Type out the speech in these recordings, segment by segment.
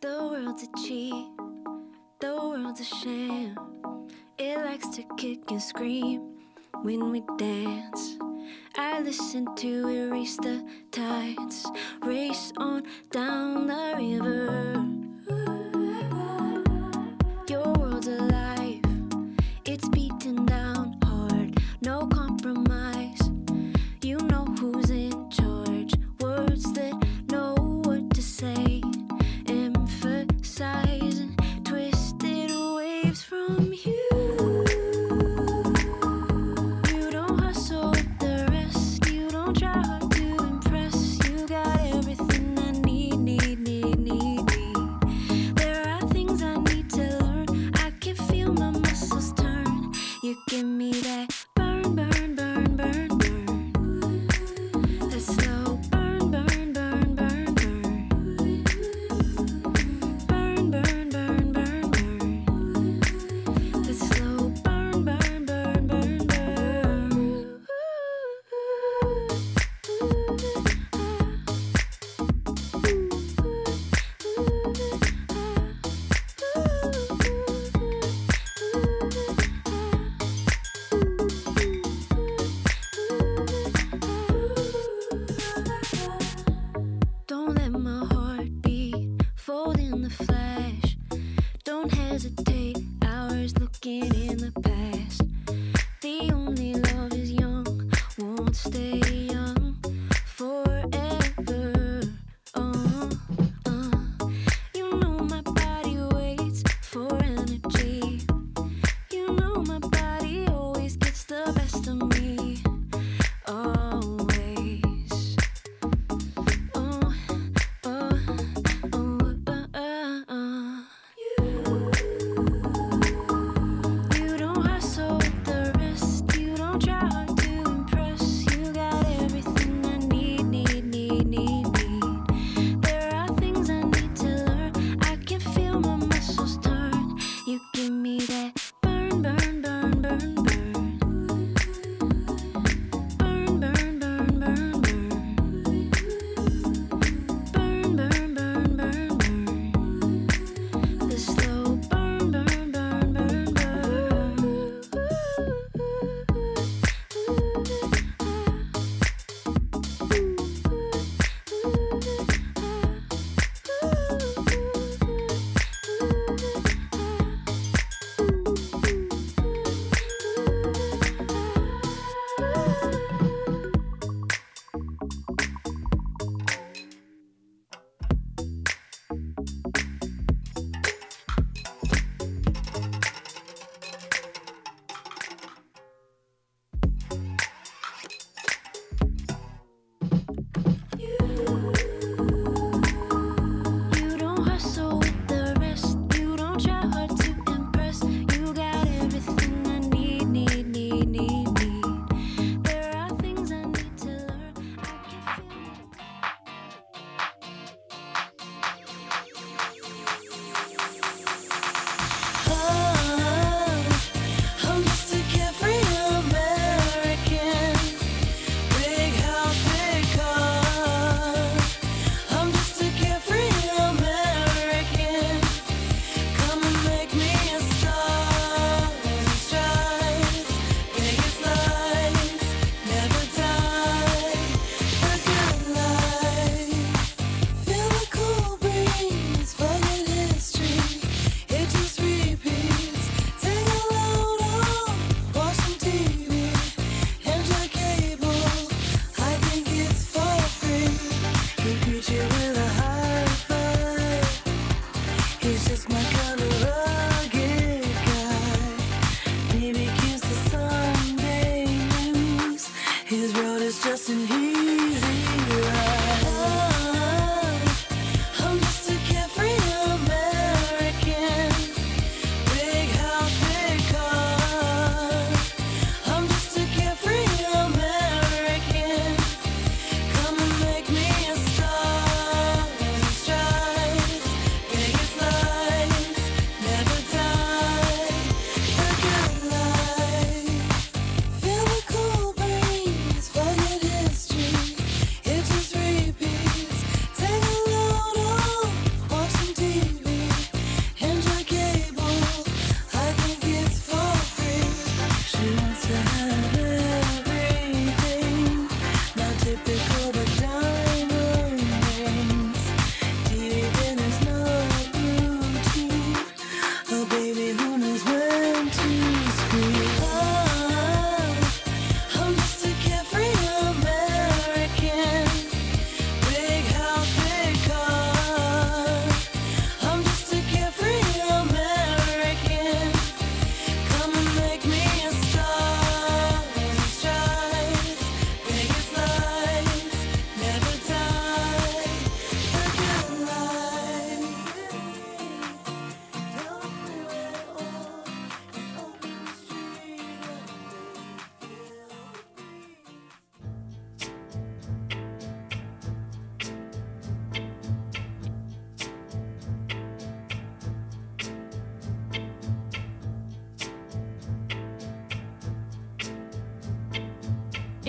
The world's a cheat, the world's a sham. It likes to kick and scream when we dance. I listen to erase the tides, race on down the river. His road is just an easy ride.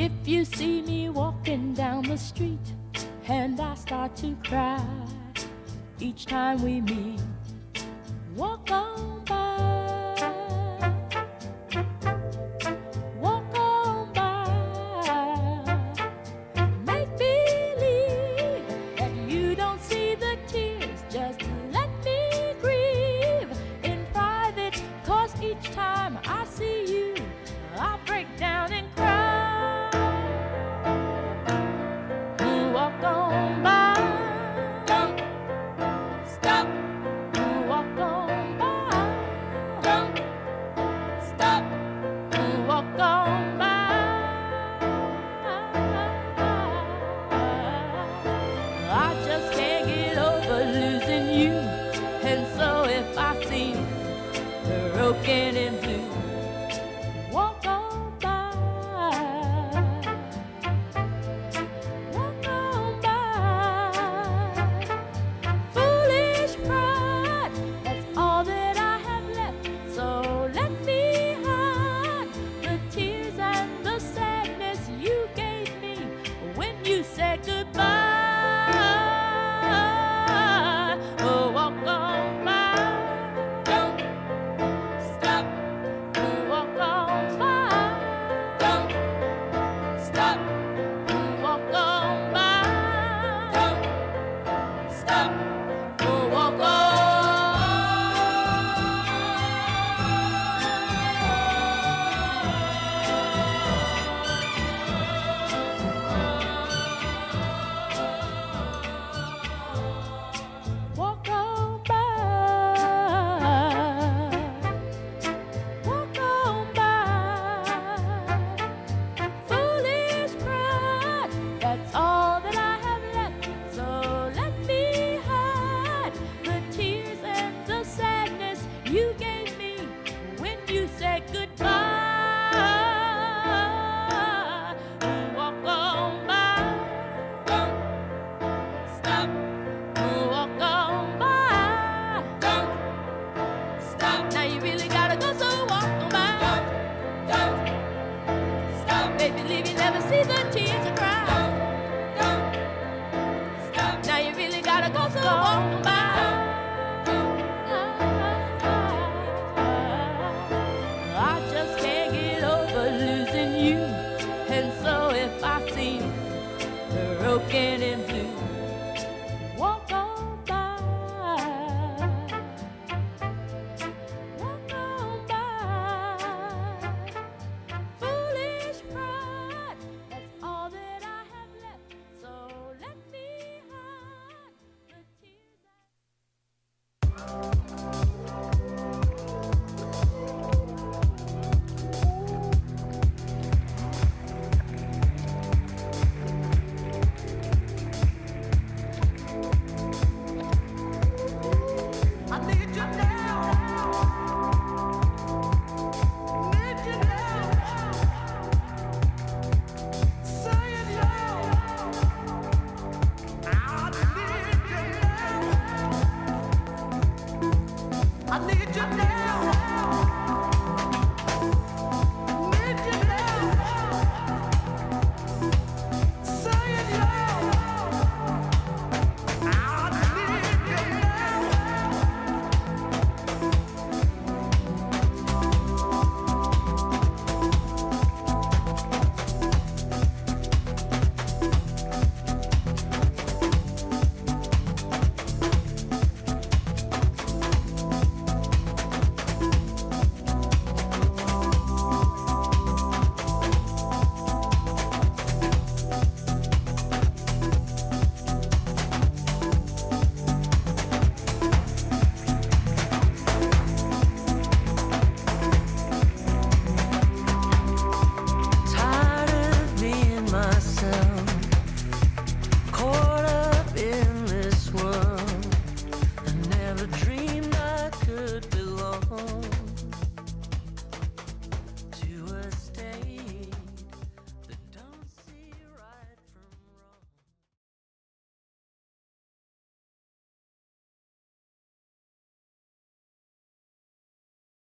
If you see me walking down the street and I start to cry each time we meet, walk on. Make believe you never see the tears.